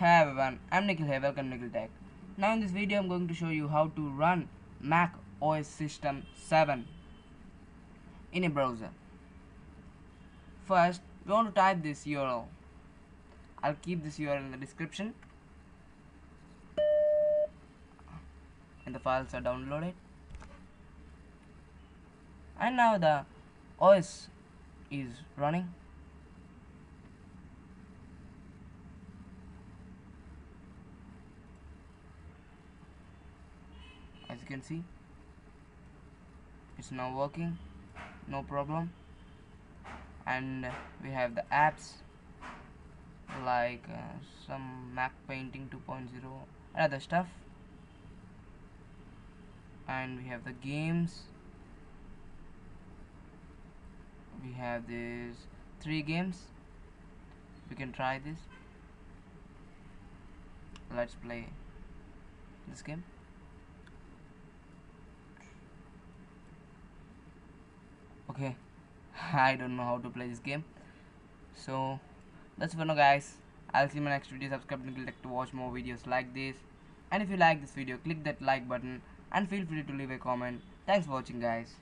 I'm Nikhil here, welcome to Nikhil Tech. Now in this video I'm going to show you how to run Mac OS System 7 in a browser. First, we want to type this URL. I'll keep this URL in the description. And the files are downloaded. And now the OS is running. You can see. It's now working. No problem. And we have the apps like uh, some Mac Painting 2.0 and other stuff. And we have the games. We have these three games. We can try this. Let's play this game okay. I don't know how to play this game. So that's for now guys. I'll see you in my next video. Subscribe to Tech to watch more videos like this. And if you like this video click that like button and feel free to leave a comment. Thanks for watching guys